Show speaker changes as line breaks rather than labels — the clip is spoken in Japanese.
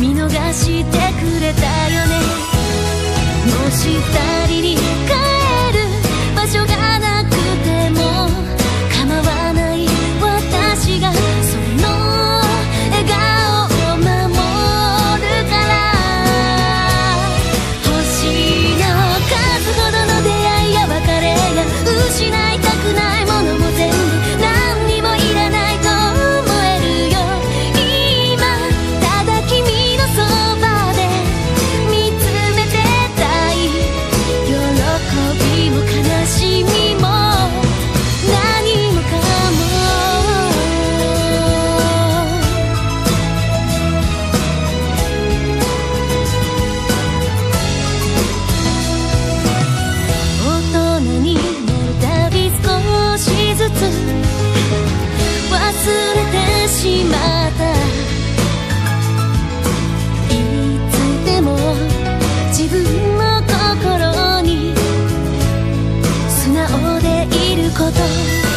見逃してくれたよね。もし二人にいること。